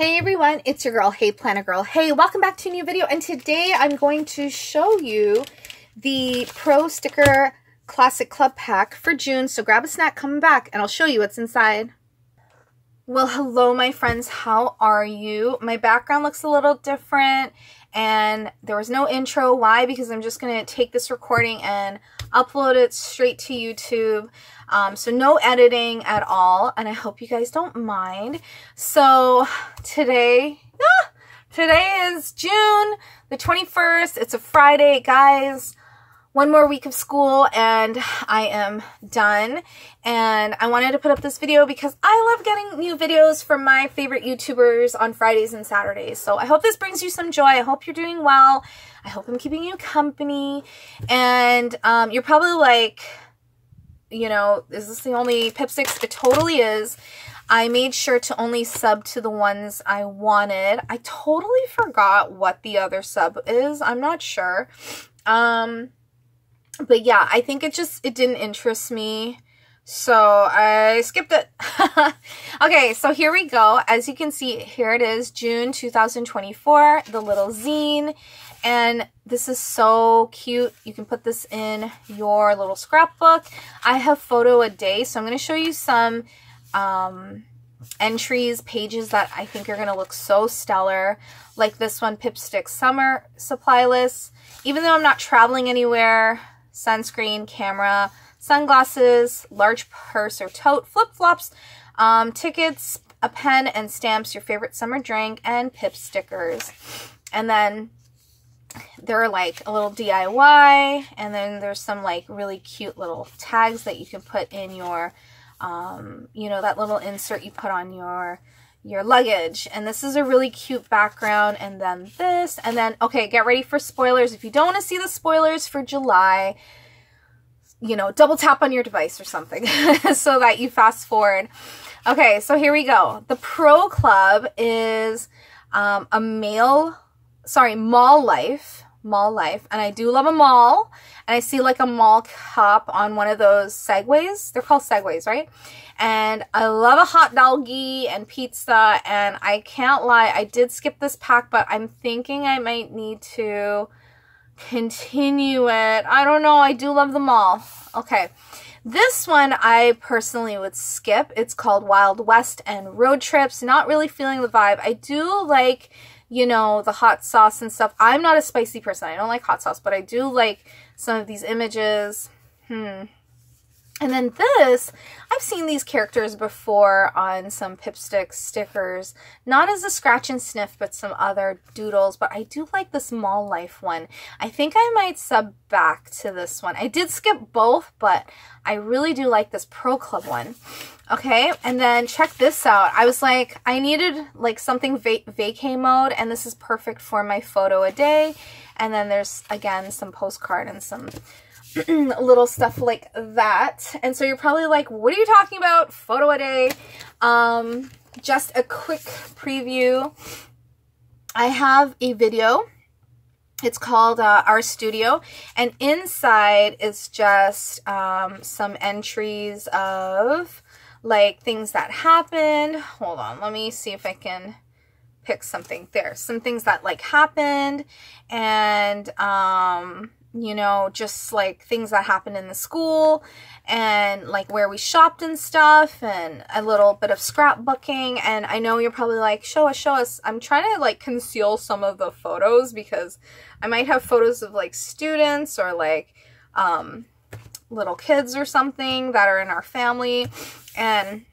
Hey everyone, it's your girl, Hey Planner Girl. Hey, welcome back to a new video, and today I'm going to show you the Pro Sticker Classic Club Pack for June. So grab a snack, coming back, and I'll show you what's inside. Well, hello my friends, how are you? My background looks a little different, and there was no intro. Why? Because I'm just going to take this recording and upload it straight to YouTube. Um, so no editing at all, and I hope you guys don't mind. So today, ah, today is June the 21st. It's a Friday, guys. One more week of school and I am done. And I wanted to put up this video because I love getting new videos from my favorite YouTubers on Fridays and Saturdays. So I hope this brings you some joy. I hope you're doing well. I hope I'm keeping you company. And um, you're probably like, you know, is this the only Pipsticks? It totally is. I made sure to only sub to the ones I wanted. I totally forgot what the other sub is. I'm not sure. Um, but yeah, I think it just, it didn't interest me. So I skipped it. okay, so here we go. As you can see, here it is, June 2024, the little zine. And this is so cute. You can put this in your little scrapbook. I have photo a day, so I'm going to show you some um, entries, pages that I think are going to look so stellar. Like this one, Pipstick Summer Supply List. Even though I'm not traveling anywhere, sunscreen, camera, sunglasses, large purse or tote, flip-flops, um, tickets, a pen and stamps, your favorite summer drink, and pip stickers. And then they're like a little DIY and then there's some like really cute little tags that you can put in your um, you know that little insert you put on your your luggage. And this is a really cute background and then this and then okay get ready for spoilers. If you don't want to see the spoilers for July you know double tap on your device or something so that you fast forward. Okay so here we go. The pro club is um, a male sorry, Mall Life. Mall Life. And I do love a mall. And I see like a mall cup on one of those Segways. They're called Segways, right? And I love a hot doggy and pizza. And I can't lie, I did skip this pack, but I'm thinking I might need to continue it. I don't know. I do love the mall. Okay. This one I personally would skip. It's called Wild West and Road Trips. Not really feeling the vibe. I do like you know, the hot sauce and stuff. I'm not a spicy person. I don't like hot sauce, but I do like some of these images. Hmm. And then this, I've seen these characters before on some Pipstick stickers. Not as a scratch and sniff, but some other doodles. But I do like the Mall Life one. I think I might sub back to this one. I did skip both, but I really do like this Pro Club one. Okay, and then check this out. I was like, I needed like something va vacay mode, and this is perfect for my photo a day. And then there's, again, some postcard and some little stuff like that. And so you're probably like, what are you talking about? Photo a day. Um, just a quick preview. I have a video. It's called uh, Our Studio. And inside is just um, some entries of like things that happened. Hold on, let me see if I can pick something there. Some things that like happened and um you know, just like things that happened in the school and like where we shopped and stuff and a little bit of scrapbooking. And I know you're probably like, show us, show us. I'm trying to like conceal some of the photos because I might have photos of like students or like um, little kids or something that are in our family. And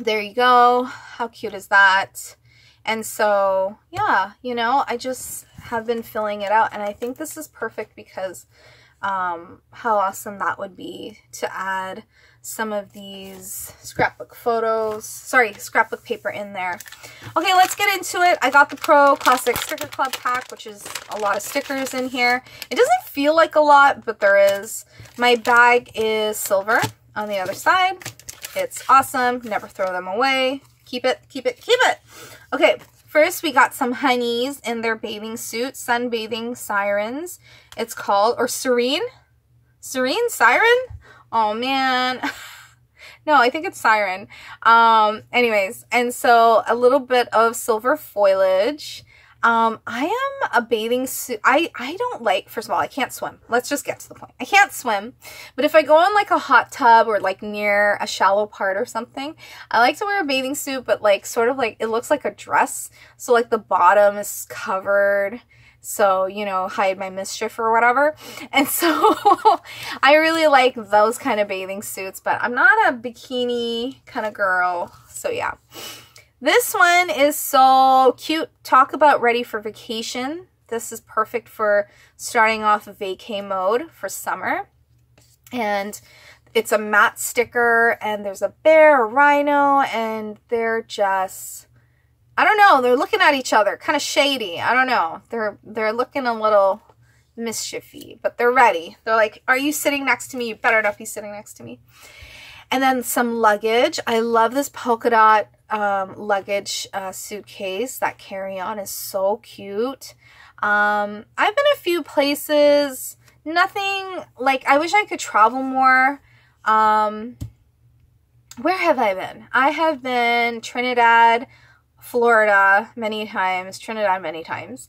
there you go. How cute is that? And so, yeah, you know, I just have been filling it out. And I think this is perfect because um, how awesome that would be to add some of these scrapbook photos, sorry, scrapbook paper in there. Okay, let's get into it. I got the Pro Classic Sticker Club pack, which is a lot of stickers in here. It doesn't feel like a lot, but there is. My bag is silver on the other side. It's awesome. Never throw them away. Keep it, keep it, keep it. Okay, First, we got some honeys in their bathing suit, sunbathing sirens. It's called, or serene? Serene? Siren? Oh, man. No, I think it's Siren. Um, anyways, and so a little bit of silver foliage. Um, I am a bathing suit. I, I don't like, first of all, I can't swim. Let's just get to the point. I can't swim, but if I go on like a hot tub or like near a shallow part or something, I like to wear a bathing suit, but like sort of like, it looks like a dress. So like the bottom is covered so you know hide my mischief or whatever and so i really like those kind of bathing suits but i'm not a bikini kind of girl so yeah this one is so cute talk about ready for vacation this is perfect for starting off vacay mode for summer and it's a matte sticker and there's a bear a rhino and they're just I don't know. They're looking at each other, kind of shady. I don't know. They're they're looking a little mischiefy, but they're ready. They're like, "Are you sitting next to me? You better not be sitting next to me." And then some luggage. I love this polka dot um, luggage uh, suitcase. That carry-on is so cute. Um, I've been a few places. Nothing like I wish I could travel more. Um, where have I been? I have been Trinidad. Florida many times, Trinidad many times,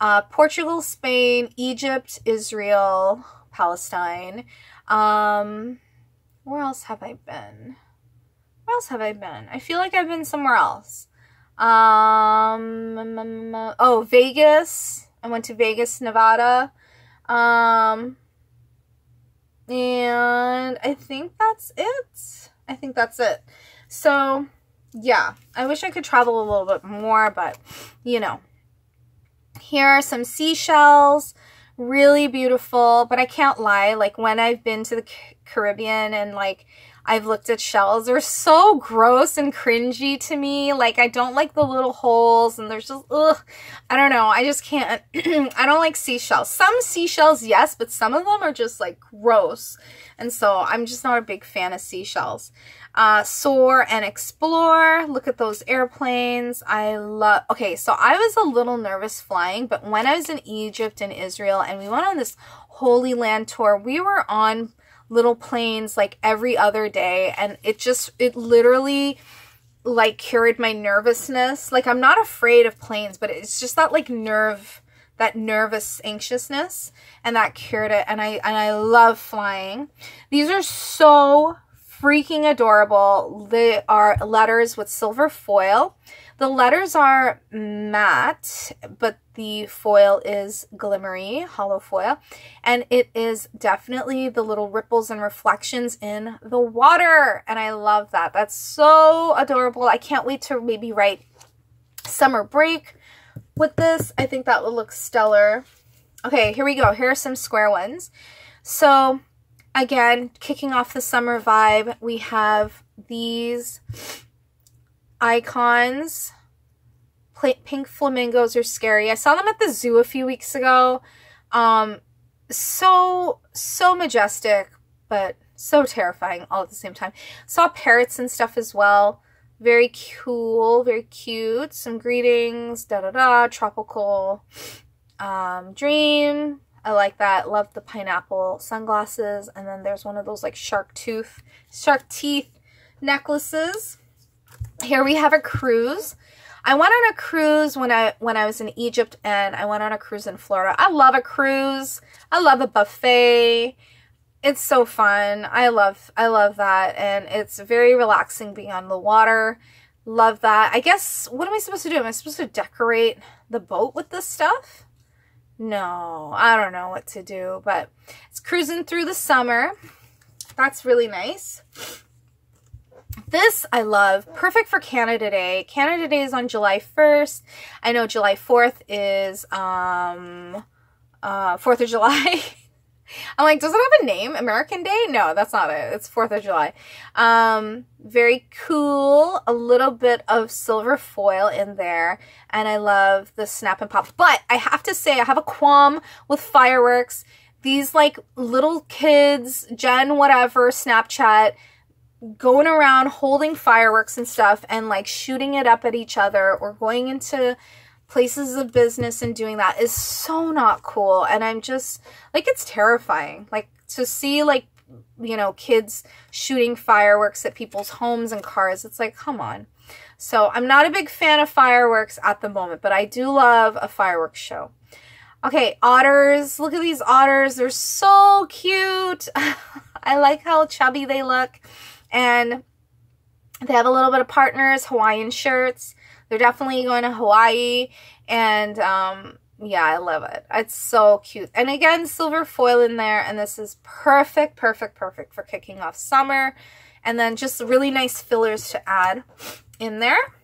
uh, Portugal, Spain, Egypt, Israel, Palestine. Um, where else have I been? Where else have I been? I feel like I've been somewhere else. Um, oh, Vegas. I went to Vegas, Nevada. Um, and I think that's it. I think that's it. So, yeah, I wish I could travel a little bit more, but you know. Here are some seashells, really beautiful, but I can't lie, like when I've been to the Caribbean and like I've looked at shells, they're so gross and cringy to me. Like I don't like the little holes and there's just, ugh, I don't know. I just can't, I don't like seashells. Some seashells, yes, but some of them are just like gross. And so I'm just not a big fan of seashells uh, soar and explore. Look at those airplanes. I love, okay, so I was a little nervous flying, but when I was in Egypt and Israel and we went on this Holy Land tour, we were on little planes like every other day and it just, it literally like cured my nervousness. Like I'm not afraid of planes, but it's just that like nerve that nervous anxiousness and that cured it and I and I love flying. These are so freaking adorable. They are letters with silver foil. The letters are matte, but the foil is glimmery, hollow foil. And it is definitely the little ripples and reflections in the water. And I love that. That's so adorable. I can't wait to maybe write summer break with this. I think that would look stellar. Okay, here we go. Here are some square ones. So again, kicking off the summer vibe, we have these icons. Pink flamingos are scary. I saw them at the zoo a few weeks ago. Um, so, so majestic, but so terrifying all at the same time. Saw parrots and stuff as well. Very cool, very cute. Some greetings, da da da, tropical um, dream, I like that. Love the pineapple sunglasses. And then there's one of those like shark tooth, shark teeth necklaces. Here we have a cruise. I went on a cruise when I when I was in Egypt and I went on a cruise in Florida. I love a cruise. I love a buffet. It's so fun. I love I love that and it's very relaxing being on the water. Love that. I guess what am I supposed to do? Am I supposed to decorate the boat with this stuff? No, I don't know what to do, but it's cruising through the summer. That's really nice. This I love. Perfect for Canada Day. Canada Day is on July 1st. I know July 4th is um uh 4th of July. I'm like, does it have a name? American Day? No, that's not it. It's 4th of July. Um, very cool. A little bit of silver foil in there. And I love the snap and pop. But I have to say, I have a qualm with fireworks. These like little kids, Gen whatever, Snapchat, going around holding fireworks and stuff and like shooting it up at each other or going into places of business and doing that is so not cool. And I'm just like, it's terrifying. Like to see like you know, kids shooting fireworks at people's homes and cars. It's like, come on. So I'm not a big fan of fireworks at the moment, but I do love a fireworks show. Okay, otters. Look at these otters. They're so cute. I like how chubby they look. And they have a little bit of partners, Hawaiian shirts. They're definitely going to Hawaii. And um, yeah, I love it. It's so cute. And again, silver foil in there. And this is perfect, perfect, perfect for kicking off summer. And then just really nice fillers to add in there.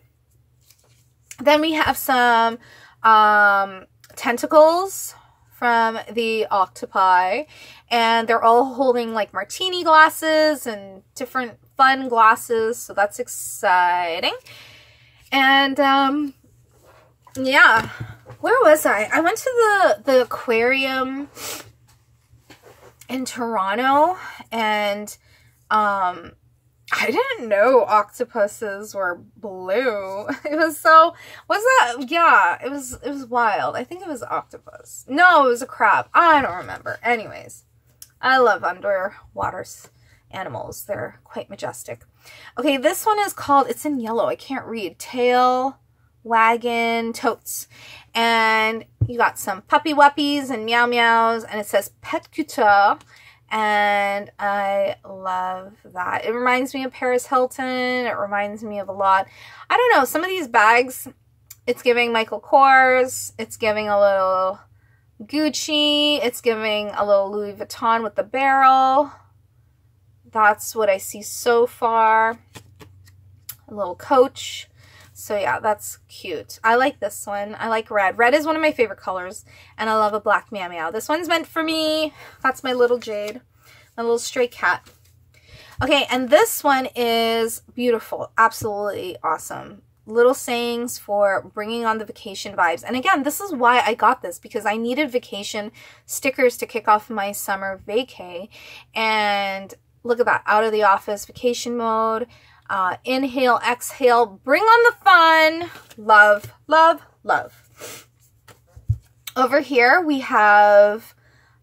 Then we have some um, tentacles from the octopi and they're all holding like martini glasses and different fun glasses so that's exciting. And um yeah. Where was i? I went to the the aquarium in toronto and um I didn't know octopuses were blue. It was so was that yeah, it was it was wild. I think it was octopus. No, it was a crab. I don't remember. Anyways, I love underwater animals. They're quite majestic. Okay, this one is called it's in yellow. I can't read. Tail wagon totes. And you got some puppy wuppies and meow meows and it says pet couture and I love that. It reminds me of Paris Hilton. It reminds me of a lot. I don't know, some of these bags, it's giving Michael Kors. It's giving a little Gucci. It's giving a little Louis Vuitton with the barrel. That's what I see so far. A little Coach. So yeah, that's cute. I like this one. I like red. Red is one of my favorite colors. And I love a black meow meow. This one's meant for me. That's my little Jade. My little stray cat. Okay, and this one is beautiful. Absolutely awesome. Little sayings for bringing on the vacation vibes. And again, this is why I got this because I needed vacation stickers to kick off my summer vacay. And look at that, out of the office, vacation mode. Uh, inhale, exhale, bring on the fun. Love, love, love. Over here we have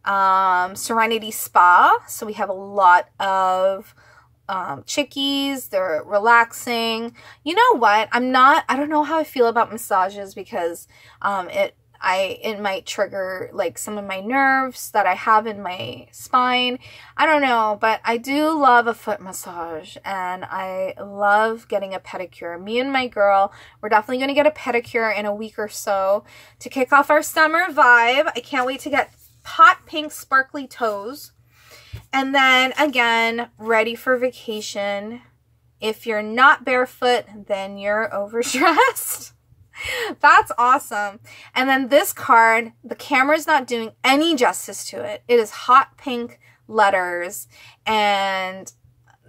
um, Serenity Spa. So we have a lot of um, chickies. They're relaxing. You know what? I'm not, I don't know how I feel about massages because um, it I it might trigger like some of my nerves that I have in my spine. I don't know, but I do love a foot massage and I love getting a pedicure. Me and my girl, we're definitely going to get a pedicure in a week or so to kick off our summer vibe. I can't wait to get hot pink sparkly toes. And then again, ready for vacation. If you're not barefoot, then you're overdressed. That's awesome. And then this card, the camera's not doing any justice to it. It is hot pink letters. And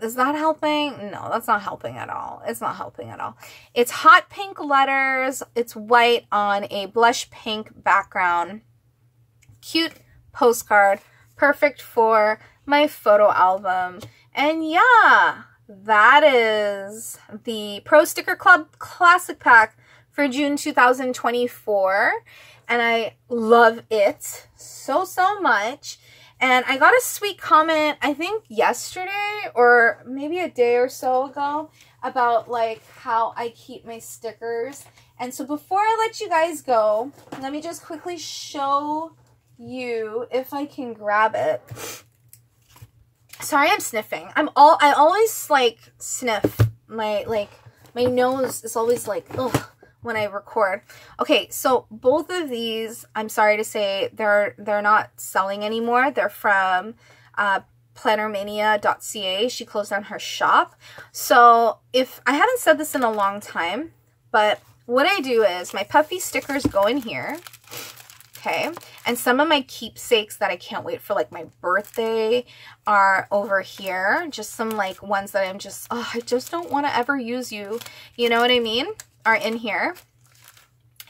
is that helping? No, that's not helping at all. It's not helping at all. It's hot pink letters. It's white on a blush pink background. Cute postcard. Perfect for my photo album. And yeah, that is the Pro Sticker Club Classic Pack for June 2024. And I love it so, so much. And I got a sweet comment, I think yesterday or maybe a day or so ago about like how I keep my stickers. And so before I let you guys go, let me just quickly show you if I can grab it. Sorry, I'm sniffing. I'm all I always like sniff. My like my nose is always like ugh when I record. Okay, so both of these, I'm sorry to say, they're they're not selling anymore. They're from uh, plannermania.ca. She closed down her shop. So if I haven't said this in a long time, but what I do is my puffy stickers go in here. Okay, and some of my keepsakes that I can't wait for like my birthday are over here. Just some like ones that I'm just, oh, I just don't want to ever use you. You know what I mean? Are in here.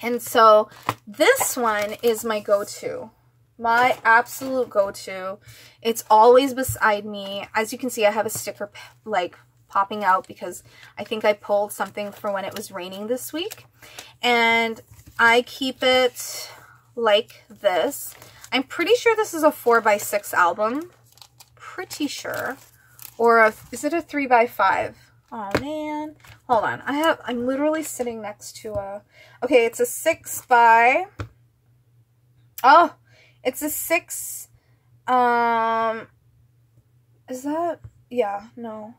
And so this one is my go-to. My absolute go-to. It's always beside me. As you can see, I have a sticker like popping out because I think I pulled something for when it was raining this week. And I keep it like this. I'm pretty sure this is a 4 by 6 album pretty sure. Or a, is it a 3 by 5 Oh, man. Hold on. I have, I'm literally sitting next to a, okay, it's a 6 by, oh, it's a 6, um, is that, yeah, no.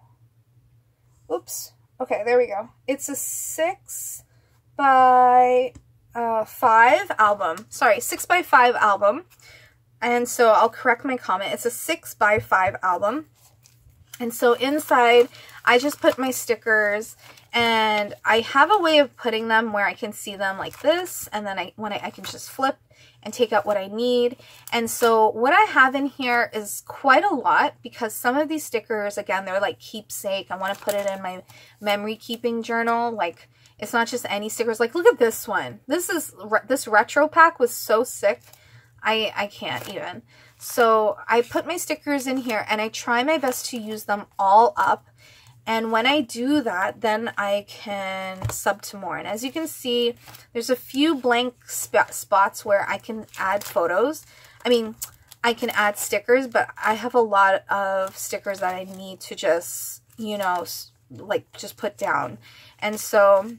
Oops. Okay, there we go. It's a 6 by uh, 5 album. Sorry, 6 by 5 album. And so I'll correct my comment. It's a 6 by 5 album. And so inside, I just put my stickers and I have a way of putting them where I can see them like this. And then I when I, I can just flip and take out what I need. And so what I have in here is quite a lot because some of these stickers, again, they're like keepsake. I want to put it in my memory keeping journal. Like it's not just any stickers. Like look at this one. This is this retro pack was so sick. I, I can't even. So I put my stickers in here and I try my best to use them all up. And when I do that, then I can sub to more. And as you can see, there's a few blank sp spots where I can add photos. I mean, I can add stickers, but I have a lot of stickers that I need to just, you know, like just put down. And so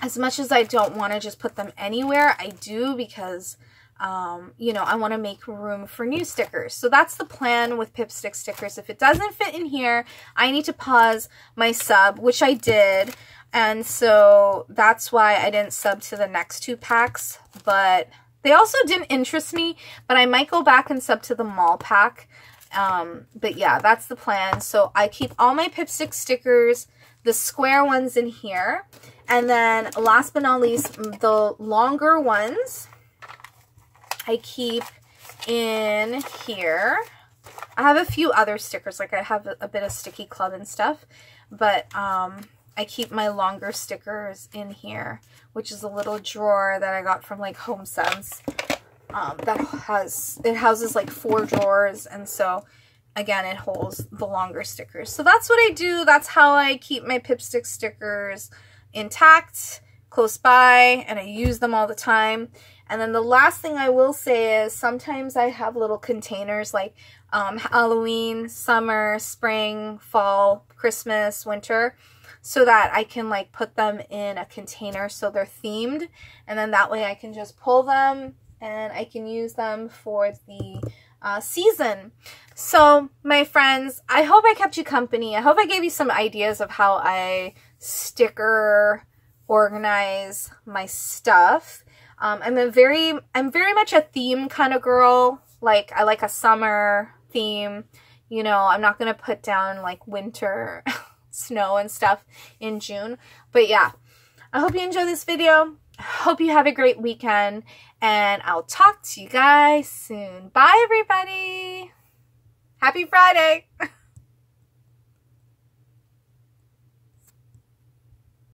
as much as I don't want to just put them anywhere, I do because um, you know, I want to make room for new stickers. So that's the plan with Pipstick stickers. If it doesn't fit in here, I need to pause my sub, which I did. And so that's why I didn't sub to the next two packs. But they also didn't interest me, but I might go back and sub to the mall pack. Um, but yeah, that's the plan. So I keep all my Pipstick stickers, the square ones in here. And then last but not least, the longer ones I keep in here. I have a few other stickers, like I have a, bit of Stikki Club and stuff, but um, I keep my longer stickers in here, which is a little drawer that I got from like HomeSense. Um, that has, it houses like four drawers, and so again, it holds the longer stickers. So that's what I do. That's how I keep my Pipstick stickers intact, close by, and I use them all the time. And then the last thing I will say is sometimes I have little containers like um, Halloween, summer, spring, fall, Christmas, winter, so that I can like put them in a container so they're themed. And then that way I can just pull them and I can use them for the uh, season. So my friends, I hope I kept you company. I hope I gave you some ideas of how I sticker organize my stuff. Um, I'm a very, I'm very much a theme kind of girl. Like, I like a summer theme. You know, I'm not going to put down like winter snow and stuff in June. But yeah, I hope you enjoy this video. Hope you have a great weekend. And I'll talk to you guys soon. Bye, everybody. Happy Friday.